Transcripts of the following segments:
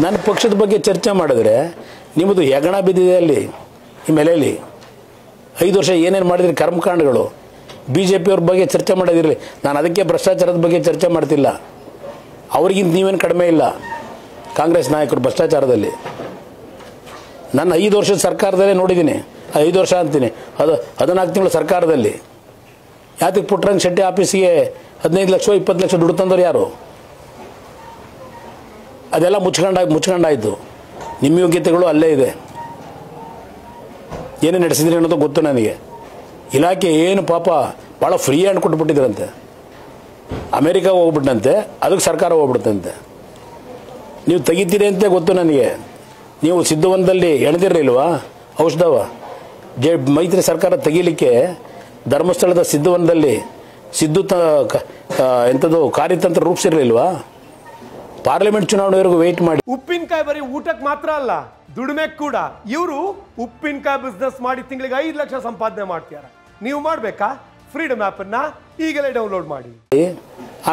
ನನ್ನ ಪಕ್ಷದ ಬಗ್ಗೆ ಚರ್ಚೆ ಮಾಡಿದ್ರೆ ನಿಮ್ಮದು ಹೆಗಣ ಬಿದ್ದಿದೆ ಅಲ್ಲಿ ಈ ಮೇಲೆಯಲ್ಲಿ ಐದು ವರ್ಷ ಏನೇನು ಮಾಡಿದ್ರಿ ಕರ್ಮಕಾಂಡಗಳು? ಬಿ ಜೆ ಪಿಯವ್ರ ಬಗ್ಗೆ ಚರ್ಚೆ ಮಾಡೋದಿರಲಿ. ನಾನು ಅದಕ್ಕೆ ಭ್ರಷ್ಟಾಚಾರದ ಬಗ್ಗೆ ಚರ್ಚೆ ಮಾಡ್ತಿಲ್ಲ. ಅವ್ರಿಗಿಂತ ನೀವೇನು ಕಡಿಮೆ ಇಲ್ಲ. ಕಾಂಗ್ರೆಸ್ ನಾಯಕರು ಭ್ರಷ್ಟಾಚಾರದಲ್ಲಿ. ನನ್ನ ಐದು ವರ್ಷದ ಸರ್ಕಾರದಲ್ಲೇ ನೋಡಿದ್ದೀನಿ. ಐದು ವರ್ಷ ಅಂತೀನಿ. ಅದು ಹದಿನಾಲ್ಕು ತಿಂಗಳು ಸರ್ಕಾರದಲ್ಲಿ. ಯಾತಕ್ಕೆ ಪುಟ್ಟರಂಗ ಶೆಟ್ಟಿ ಆಫೀಸಿಗೆ ಹದಿನೈದು ಲಕ್ಷ, ಇಪ್ಪತ್ತು ಲಕ್ಷ ದುಡ್ಡು ತಂದವ್ರು ಯಾರು? ಅದೆಲ್ಲ ಮುಚ್ಕೊಂಡ, ಮುಚ್ಕೊಂಡಾಯಿತು. ನಿಮ್ಮ ಯೋಗ್ಯತೆಗಳು ಅಲ್ಲೇ ಇದೆ. ಏನೇ ನಡೆಸಿದ್ರಿ ಅನ್ನೋದು ಗೊತ್ತು ನನಗೆ. ಇಲಾಖೆ ಏನು ಪಾಪ ಭಾಳ ಫ್ರೀ ಹ್ಯಾಂಡ್ ಕೊಟ್ಬಿಟ್ಟಿದ್ರಂತೆ. ಅಮೇರಿಕಾ ಹೋಗ್ಬಿಟ್ಟಂತೆ ಅದಕ್ಕೆ ಸರ್ಕಾರ ಹೋಗ್ಬಿಡ್ತಂತೆ. ನೀವು ತೆಗಿತೀರಿ ಅಂತ ಗೊತ್ತು ನನಗೆ. ನೀವು ಸಿದ್ಧವನದಲ್ಲಿ ಎಳೆದಿರಲಿಲ್ವಾ ಔಷಧವ? ಜೆ ಮೈತ್ರಿ ಸರ್ಕಾರ ತೆಗಿಲಿಕ್ಕೆ ಧರ್ಮಸ್ಥಳದ ಸಿದ್ಧವನದಲ್ಲಿ ಸಿದ್ದು ತ ಎಂಥದ್ದು ಕಾರ್ಯತಂತ್ರ ರೂಪಿಸಿರ್ಲಿಲ್ವಾ? ಪಾರ್ಲಿಮೆಂಟ್ ಚುನಾವಣೆವರೆಗೂ ವೇಟ್ ಮಾಡಿ. ಉಪ್ಪಿನಕಾಯಿ ಬರೀ ಊಟಕ್ಕೆ ಮಾತ್ರ ಅಲ್ಲ ದುಡಿಮೆ ಕೂಡ. ಇವರು ಉಪ್ಪಿನಕಾಯಿ ಬಿಸ್ನೆಸ್ ಮಾಡಿ ತಿಂಗಳಿಗೆ ಐದು ಲಕ್ಷ ಸಂಪಾದನೆ ಮಾಡ್ತಾರೆ ನೀವು ಮಾಡಬೇಕಾ? ಫ್ರೀಡಮ್ ಆಪ್ ಅನ್ನ ಈಗಲೇ ಡೌನ್ಲೋಡ್ ಮಾಡಿ.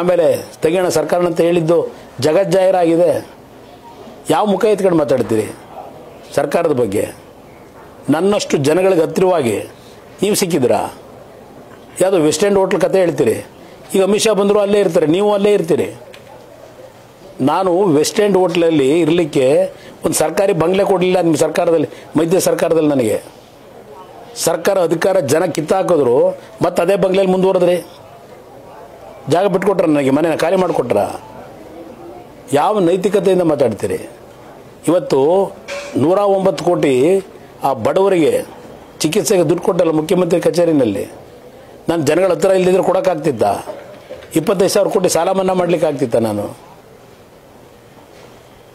ಆಮೇಲೆ ತೆಗಿಯೋಣ ಸರ್ಕಾರ ಅಂತ ಹೇಳಿದ್ದು ಜಗಜ್ಜಾಹೀರಾಗಿದೆ ಯಾವ ಮುಖ ಎತ್ಕೊಂಡು ಮಾತಾಡ್ತೀರಿ ಸರ್ಕಾರದ ಬಗ್ಗೆ? ನನ್ನಷ್ಟು ಜನಗಳಿಗೆ ಹತ್ತಿರವಾಗಿ ನೀವು ಸಿಕ್ಕಿದ್ರಾ ಯಾವುದು ವೆಸ್ಟ್ ಎಂಡ್ ಹೋಟ್ಲ್ ಕತೆ ಹೇಳ್ತೀರಿ. ಈಗ ಅಮಿತ್ ಶಾ ಬಂದರು ಅಲ್ಲೇ ಇರ್ತಾರೆ ನೀವು ಅಲ್ಲೇ ಇರ್ತೀರಿ. ನಾನು ವೆಸ್ಟ್ ಎಂಡ್ ಹೋಟ್ಲಲ್ಲಿ ಇರಲಿಕ್ಕೆ ಒಂದು ಸರ್ಕಾರಿ ಬಂಗ್ಲೆ ಕೊಡಲಿಲ್ಲ ನಿಮ್ಮ ಸರ್ಕಾರದಲ್ಲಿ, ಮೈತ್ರಿ ಸರ್ಕಾರದಲ್ಲಿ ನನಗೆ. ಸರ್ಕಾರ ಅಧಿಕಾರ ಜನ ಕಿತ್ತಾಕಿದ್ರು, ಮತ್ತು ಅದೇ ಬಂಗ್ಲೆಯಲ್ಲಿ ಮುಂದುವರೆದ್ರಿ. ಜಾಗ ಬಿಟ್ಕೊಟ್ರ ನನಗೆ, ಮನೇನ ಖಾಲಿ ಮಾಡಿಕೊಟ್ರ. ಯಾವ ನೈತಿಕತೆಯಿಂದ ಮಾತಾಡ್ತೀರಿ? ಇವತ್ತು ನೂರ ಒಂಬತ್ತು ಕೋಟಿ ಆ ಬಡವರಿಗೆ ಚಿಕಿತ್ಸೆಗೆ ದುಡ್ಡು ಕೊಟ್ಟಲ್ಲ ಮುಖ್ಯಮಂತ್ರಿ ಕಚೇರಿನಲ್ಲಿ. ನಾನು ಜನಗಳ ಹತ್ರ ಇಲ್ಲದಿದ್ರೆ ಕೊಡೋಕ್ಕಾಗ್ತಿದ್ದ ಇಪ್ಪತ್ತೈದು ಸಾವಿರ ಕೋಟಿ ಸಾಲ ಮನ್ನಾ ಮಾಡ್ಲಿಕ್ಕೆ ಆಗ್ತಿತ್ತ ನಾನು?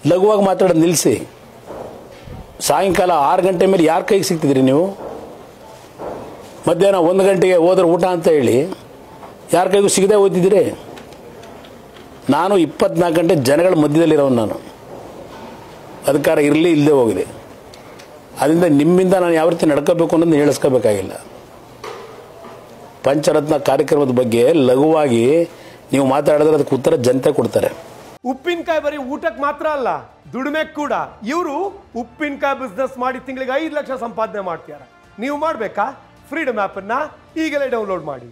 ಲಘುವಾಗಿ ಮಾತಾಡೋದು ನಿಲ್ಲಿಸಿ ಸಾಯಂಕಾಲ ಆರು ಗಂಟೆ ಮೇಲೆ ಯಾರ ಕೈಗೆ ಸಿಗ್ತಿದ್ರಿ ನೀವು? ಮಧ್ಯಾಹ್ನ ಒಂದು ಗಂಟೆಗೆ ಹೋದ್ರೆ ಊಟ ಅಂತ ಹೇಳಿ. ಯಾರ ಕೈಗೂ ಸಿಗದೆ ಹೋಗ್ತಿದ್ದೀರಿ? ನಾನು ಇಪ್ಪತ್ನಾಲ್ಕು ಗಂಟೆ ಜನಗಳ ಮಧ್ಯದಲ್ಲಿರೋನು ನಾನು. ಅಧಿಕಾರ ಇರಲಿ ಇಲ್ಲದೆ ಹೋಗಿದೆ. ಅದರಿಂದ ನಿಮ್ಮಿಂದ ನಾನು ಯಾವ ರೀತಿ ನಡ್ಕೋಬೇಕು ಅನ್ನೋದು ಹೇಳಿಸ್ಕೋಬೇಕಾಗಿಲ್ಲ. ಪಂಚರತ್ನ ಕಾರ್ಯಕ್ರಮದ ಬಗ್ಗೆ ಲಘುವಾಗಿ ನೀವು ಮಾತಾಡಿದ್ರೆ ಅದಕ್ಕೆ ಉತ್ತರ ಜನತೆ ಕೊಡ್ತಾರೆ. ಉಪ್ಪಿನಕಾಯಿ ಬರೀ ಊಟಕ್ಕೆ ಮಾತ್ರ ಅಲ್ಲ ದುಡಿಮೆ ಕೂಡ. ಇವರು ಉಪ್ಪಿನಕಾಯಿ ಬಿಸ್ನೆಸ್ ಮಾಡಿ ತಿಂಗಳಿಗೆ ಐದು ಲಕ್ಷ ಸಂಪಾದನೆ ಮಾಡ್ತಾರೆ ನೀವು ಮಾಡಬೇಕಾ? ಫ್ರೀಡಮ್ ಆ್ಯಪನ್ನು ಈಗಲೇ ಡೌನ್ಲೋಡ್ ಮಾಡಿ.